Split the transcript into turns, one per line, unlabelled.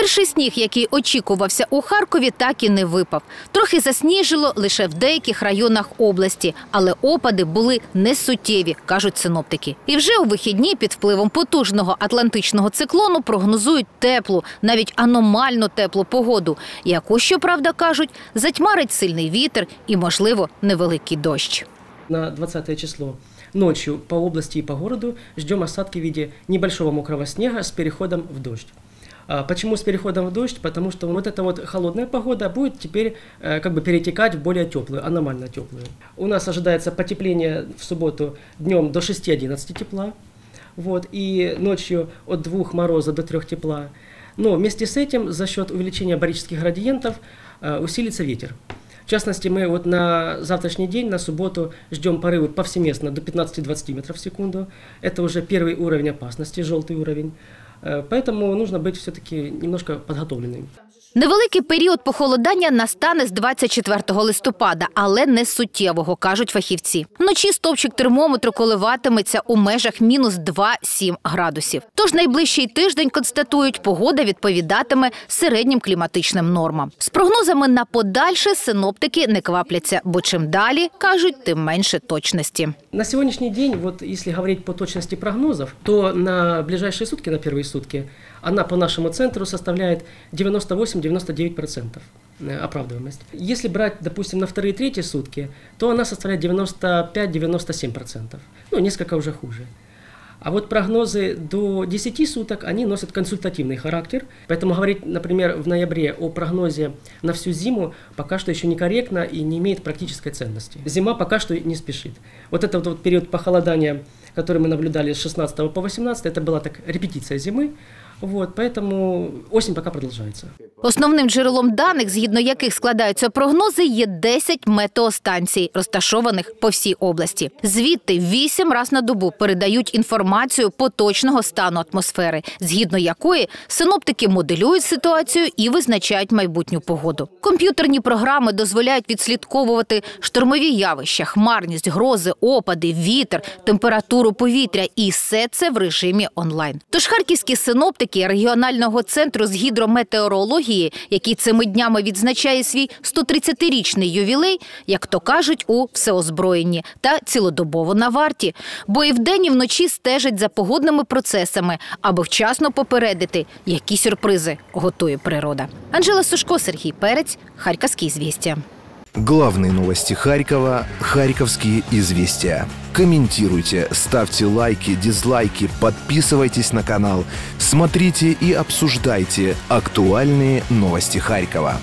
Перший сніг, який очікувався у Харкові, так і не випав. Трохи засніжило лише в деяких районах області, але опади були несуттєві, кажуть синоптики. І вже у вихідні під впливом потужного атлантичного циклону прогнозують теплу, навіть аномально теплу погоду, яку, щоправда, кажуть, затьмарить сильний вітер і, можливо, невеликий дощ.
На 20 число ночью по области и по городу ждем осадки в виде небольшого мокрого снега с переходом в дождь. А Почему с переходом в дождь? Потому что вот эта вот холодная погода будет теперь э, как бы перетекать в более теплую, аномально теплую. У нас ожидается потепление в субботу днем до 6-11 тепла, вот, и ночью от 2 мороза до 3 тепла. Но вместе с этим за счет увеличения барических градиентов э, усилится ветер. В частности, мы вот на завтрашний день, на субботу, ждем порывы повсеместно до 15-20 метров в секунду. Это уже первый уровень опасности, желтый уровень. Э, Поэтому нужно быть все-таки немножко подготовленным.
Невеликий період похолодання настане з 24 листопада, але не суттєвого, кажуть фахівці. Вночі стовпчик термометру коливатиметься у межах мінус 2-7 градусів. Тож найближчий тиждень констатують, погода відповідатиме середнім кліматичним нормам. З прогнозами на подальше синоптики не квапляться, бо чим далі кажуть, тим менше точності.
На сегодняшний день, вот если говорить по точности прогнозов, то на ближайшие сутки, на первые сутки, она по нашему центру составляет 98-99% э, оправдываемость. Если брать, допустим, на вторые третьи сутки, то она составляет 95-97%. Ну, несколько уже хуже. А вот прогнозы до 10 суток, они носят консультативный характер. Поэтому говорить, например, в ноябре о прогнозе на всю зиму пока что еще некорректно и не имеет практической ценности. Зима пока что не спешит. Вот этот вот период похолодания, который мы наблюдали с 16 по 18, это была так репетиция зимы. Вот, поэтому осень пока продолжается.
Основним джерелом даних, згідно яких складаються прогнози, є 10 метеостанцій, розташованих по всій області. Звідти вісім раз на добу передають інформацію поточного стану атмосфери, згідно якої синоптики моделюють ситуацію і визначають майбутню погоду. Комп'ютерні програми дозволяють відслідковувати штормові явища, хмарність, грози, опади, вітер, температуру повітря, і все це в режимі онлайн. Тож харківські синоптики регіонального центру з гідрометеорології, який цими днями відзначає свій 130-річний ювілей, як то кажуть, у всеозброєнні та цілодобово на варті. Бо і вдень, і вночі стежать за погодними процесами, аби вчасно попередити, які сюрпризи готує природа. Анжела Сушко, Сергій Перець, Харківські звістя.
Главные новости Харькова. Харьковские известия. Комментируйте, ставьте лайки, дизлайки, подписывайтесь на канал. Смотрите и обсуждайте актуальные новости Харькова.